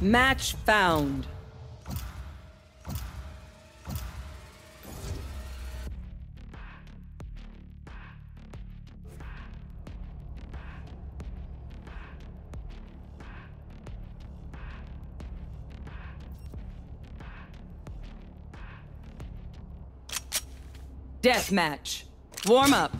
Match found. Death match. Warm up.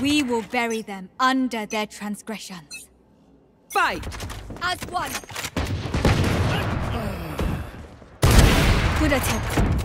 We will bury them under their transgressions. Fight! As one! Good attempt.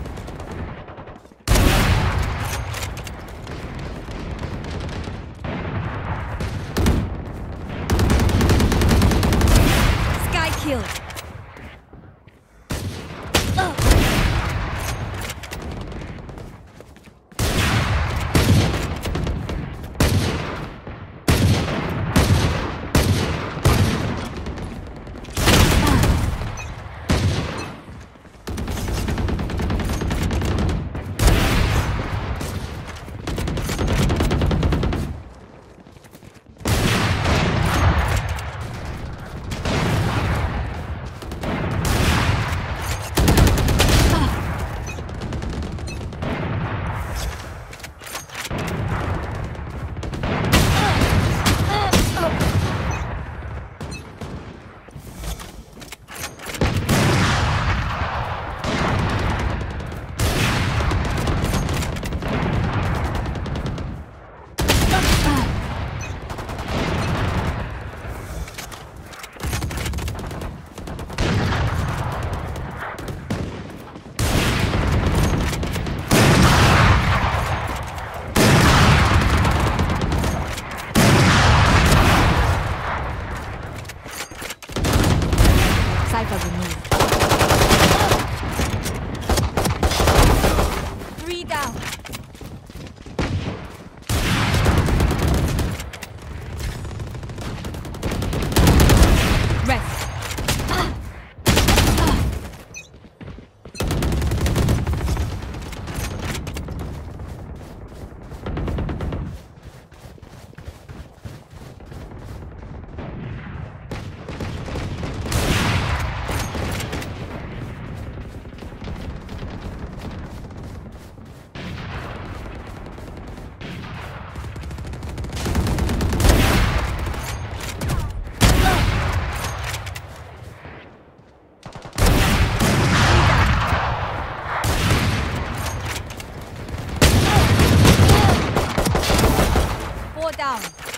Down.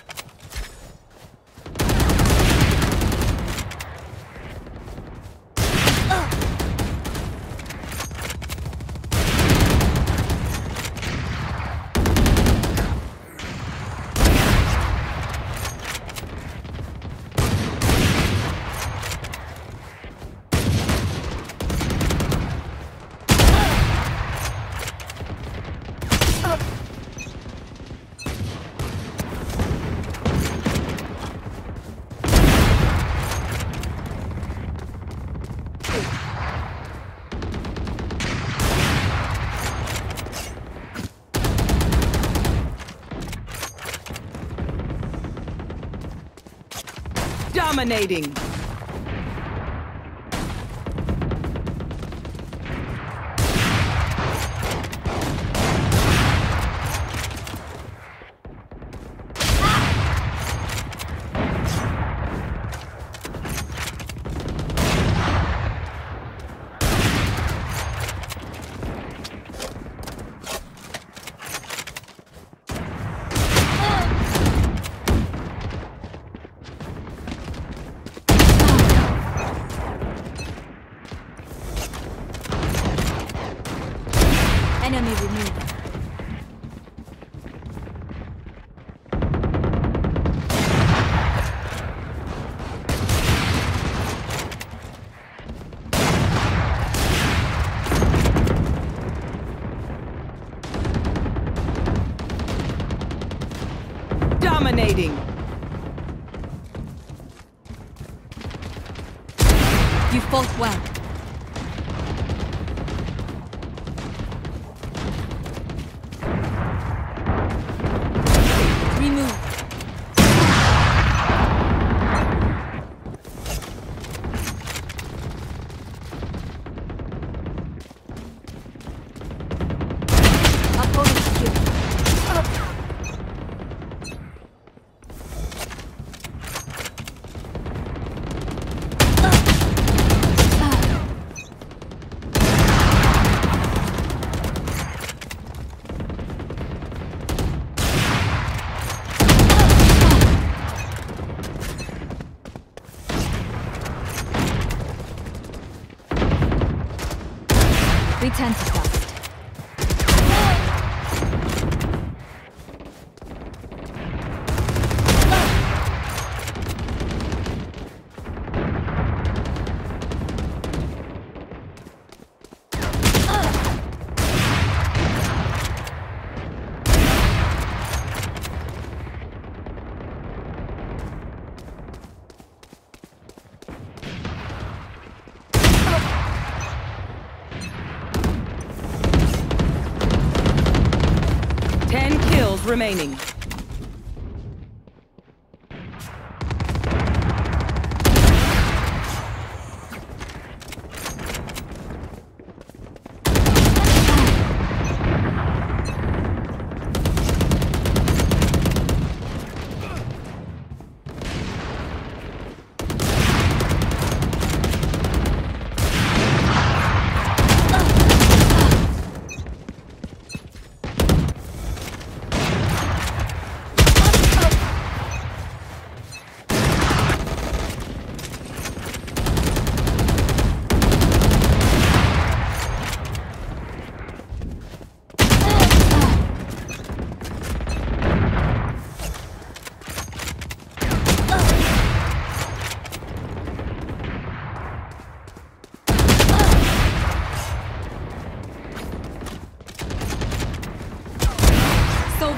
Dominating! Return remaining.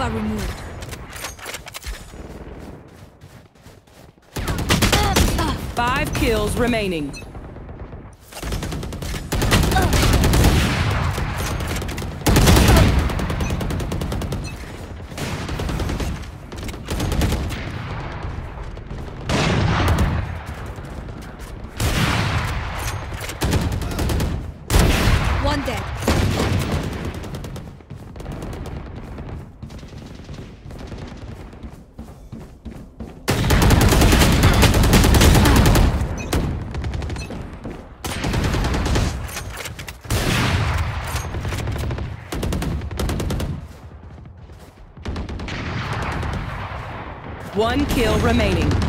Sova removed. Five kills remaining. One kill remaining.